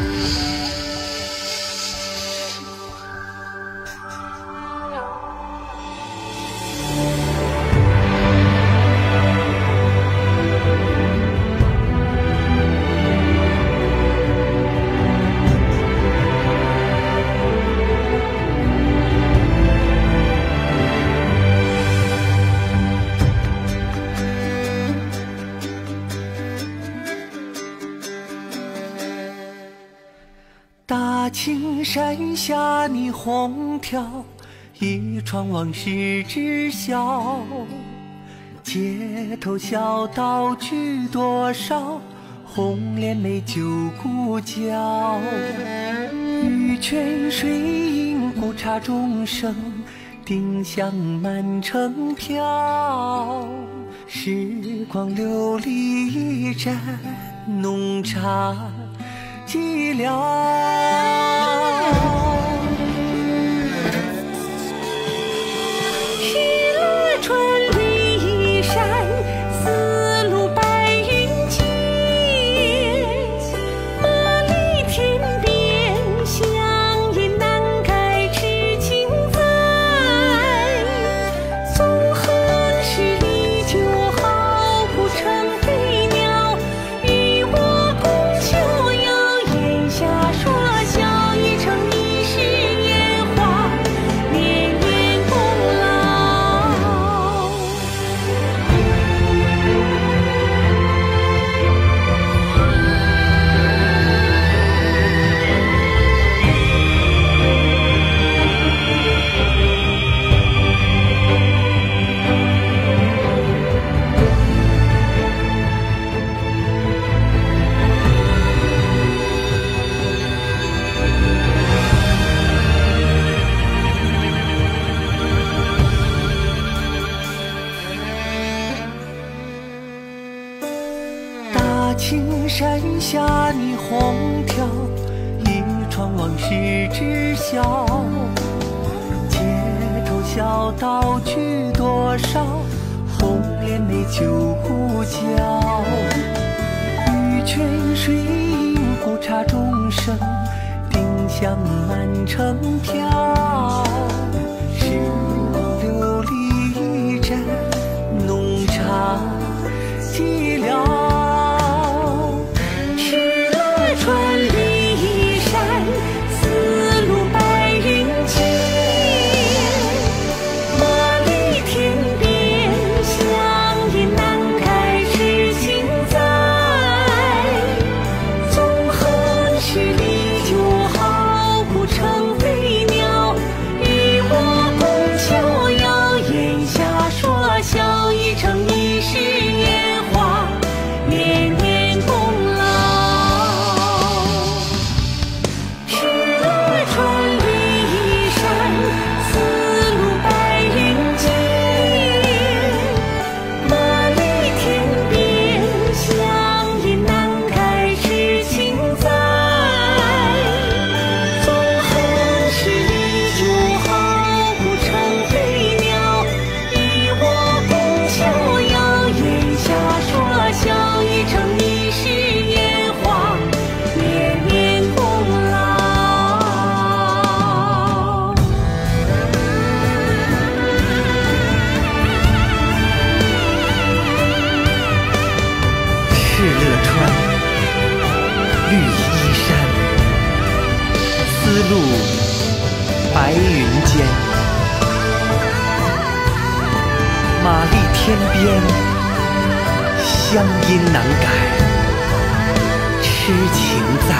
Yeah. 青山下霓虹跳，一窗往事知晓。街头小道聚多少，红莲美酒故交。玉泉水映古刹钟声，丁香满城飘。时光流离一盏浓茶。凄凉。青山下霓虹跳，一窗往事知晓。街头小道聚多少，红莲美酒故交。玉泉水映古刹钟声，丁香满城飘。绿衣衫，丝路白云间。马丽天边，乡音难改，痴情在。